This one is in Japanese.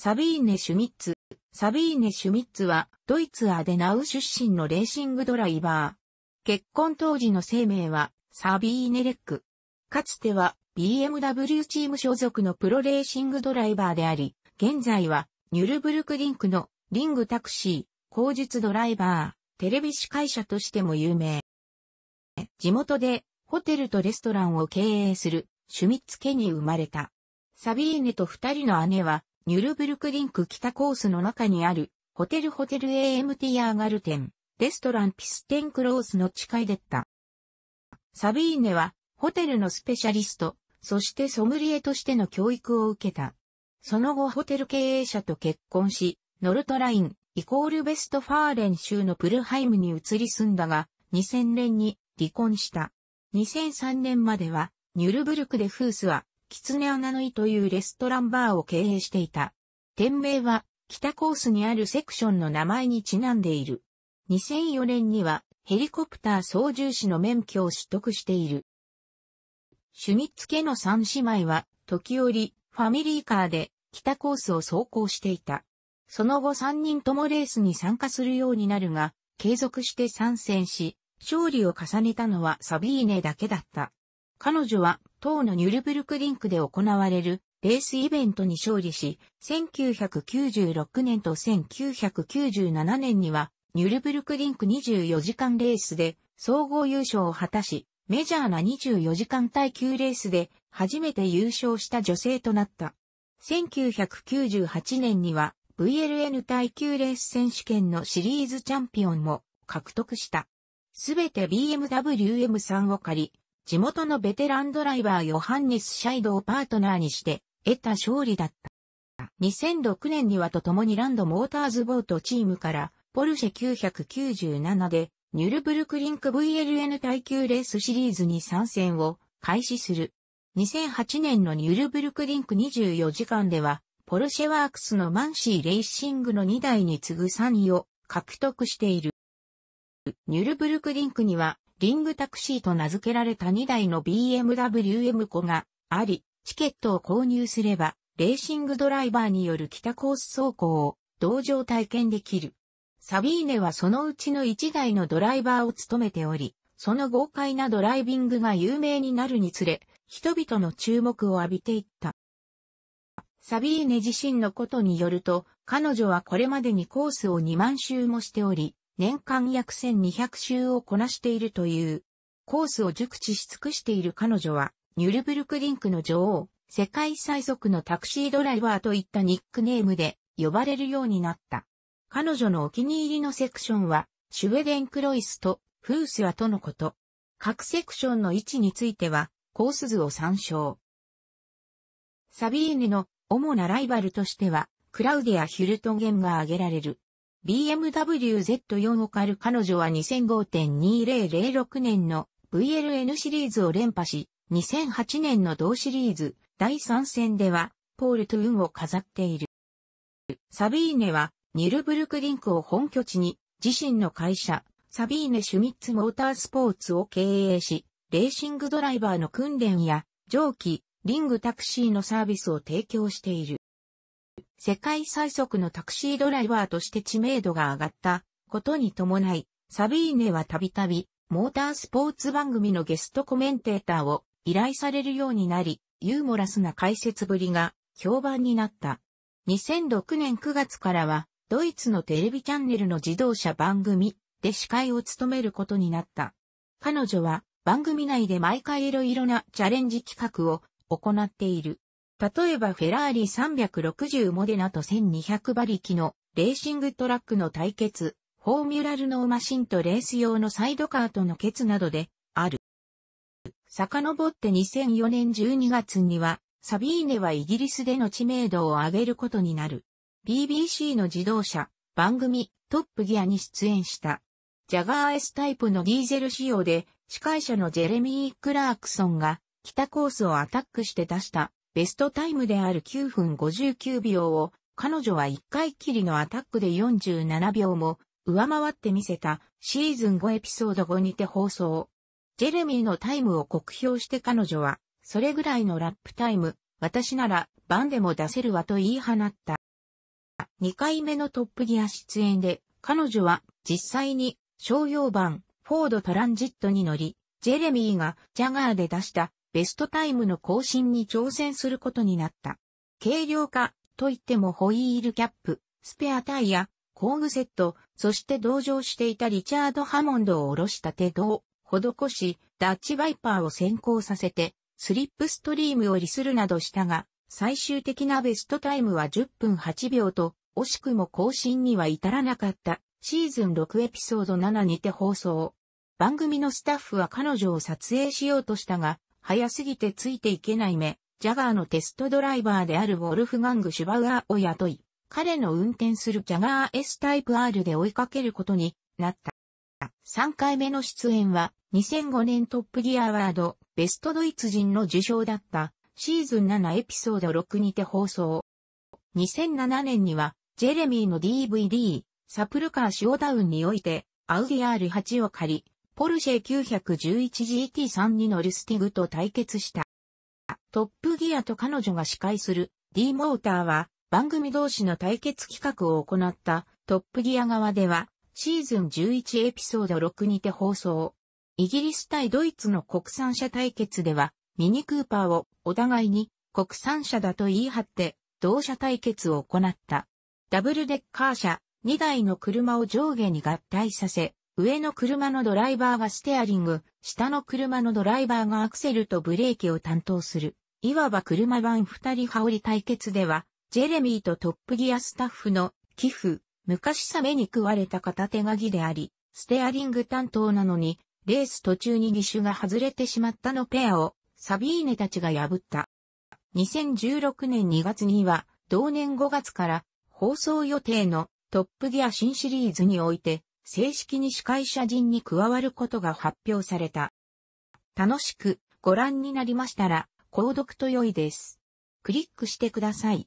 サビーネ・シュミッツ。サビーネ・シュミッツは、ドイツアデナウ出身のレーシングドライバー。結婚当時の生命は、サビーネ・レック。かつては、BMW チーム所属のプロレーシングドライバーであり、現在は、ニュルブルクリンクのリングタクシー、口述ドライバー、テレビ司会者としても有名。地元でホテルとレストランを経営するシュミッツ家に生まれた。サビーネと二人の姉はニュルブルクリンク北コースの中にある、ホテルホテル am Tiergarten、レストランピステンクラウゼの地下で育った。サビーネは、ホテルのスペシャリスト、そしてソムリエとしての教育を受けた。その後ホテル経営者と結婚し、ノルトライン、イコールベストファーレン州のプルハイムに移り住んだが、2000年に離婚した。2003年までは、ニュルブルクでフースは、キツネアナのイというレストランバーを経営していた。店名は北コースにあるセクションの名前にちなんでいる。2004年にはヘリコプター操縦士の免許を取得している。シュミッツ家の三姉妹は時折ファミリーカーで北コースを走行していた。その後三人ともレースに参加するようになるが、継続して参戦し、勝利を重ねたのはサビーネだけだった。彼女は当のニュルブルクリンクで行われるレースイベントに勝利し、1996年と1997年にはニュルブルクリンク24時間レースで総合優勝を果たし、メジャーな24時間耐久レースで初めて優勝した女性となった。1998年には VLN 耐久レース選手権のシリーズチャンピオンも獲得した。すべて BMW M3 を借り、地元のベテランドライバーヨハンネス・シャイドをパートナーにして得た勝利だった。2006年にはと共にランドモーターズボートチームからポルシェ997でニュルブルクリンク VLN 耐久レースシリーズに参戦を開始する。2008年のニュルブルクリンク24時間では、ポルシェワークスのマンシーレーシングの2台に次ぐ3位を獲得している。ニュルブルクリンクにはリングタクシーと名付けられた2台の BMW M 子があり、チケットを購入すれば、レーシングドライバーによる北コース走行を同乗体験できる。サビーネはそのうちの1台のドライバーを務めており、その豪快なドライビングが有名になるにつれ、人々の注目を浴びていった。サビーネ自身のことによると、彼女はこれまでにコースを2万周もしており、年間約1200周をこなしているという。コースを熟知し尽くしている彼女は、ニュルブルクリンクの女王、世界最速のタクシードライバーといったニックネームで呼ばれるようになった。彼女のお気に入りのセクションは、シュウェデンクロイスとフースアとのこと。各セクションの位置については、コース図を参照。サビーネの主なライバルとしては、クラウディア・ヒュルトゲンが挙げられる。BMW Z4 を狩る彼女は2005.2006年の VLN シリーズを連覇し、2008年の同シリーズ第3戦ではポール・トゥーンを飾っている。サビーネはニルブルクリンクを本拠地に自身の会社サビーネ・シュミッツ・モータースポーツを経営し、レーシングドライバーの訓練や蒸気、リングタクシーのサービスを提供している。世界最速のタクシードライバーとして知名度が上がったことに伴い、サビーネはたびたびモータースポーツ番組のゲストコメンテーターを依頼されるようになり、ユーモラスな解説ぶりが評判になった。2006年9月からは、ドイツのテレビチャンネルの自動車番組で司会を務めることになった。彼女は番組内で毎回いろいろなチャレンジ企画を行っている。例えばフェラーリ360モデナと1200馬力のレーシングトラックの対決、フォーミュラルノーマシンとレース用のサイドカーとの決などである。遡って2004年12月には、サビーネはイギリスでの知名度を上げることになる。BBC の自動車、番組、トップギアに出演した。ジャガー S タイプのディーゼル仕様で、司会者のジェレミー・クラークソンが、北コースをアタックして出したベストタイムである9分59秒を、彼女は1回きりのアタックで47秒も上回ってみせたシーズン5エピソード後にて放送。ジェレミーのタイムを酷評して彼女は、それぐらいのラップタイム、私なら、バンでも出せるわと言い放った。2回目のトップギア出演で、彼女は実際に商用版フォードトランジットに乗り、ジェレミーがジャガーで出したベストタイムの更新に挑戦することになった。軽量化といってもホイールキャップ、スペアタイヤ、工具セット、そして同乗していたリチャード・ハモンドを下ろした手動施し、ダッチバイパーを先行させて、スリップストリームを利するなどしたが、最終的なベストタイムは10分8秒と、惜しくも更新には至らなかった。シーズン6エピソード7にて放送。番組のスタッフは彼女を撮影しようとしたが、早すぎてついていけない目、ジャガーのテストドライバーであるウォルフガング・シュバウアーを雇い、彼の運転するジャガー S タイプ R で追いかけることになった。3回目の出演は2005年トップギアアワードベストドイツ人の受賞だったシーズン7エピソード6にて放送。2007年には、ジェレミーの DVD、サプルカーシオダウンにおいて、アウディ R8 を借り、ポルシェ 911GT3 に乗るスティグと対決した。トップギアと彼女が司会する D モーターは番組同士の対決企画を行ったトップギア側ではシーズン11エピソード6にて放送。イギリス対ドイツの国産車対決ではミニクーパーをお互いに国産車だと言い張って同社対決を行った。ダブルデッカー車2台の車を上下に合体させ、上の車のドライバーがステアリング、下の車のドライバーがアクセルとブレーキを担当する。いわば車版二人羽織対決では、ジェレミーとトップギアスタッフの寄付、昔さ目に食われた片手がぎであり、ステアリング担当なのに、レース途中に義手が外れてしまったのペアをサビーネたちが破った。2016年2月には、同年5月から放送予定のトップギア新シリーズにおいて、正式に司会者陣に加わることが発表された。楽しくご覧になりましたら、購読と良いです。クリックしてください。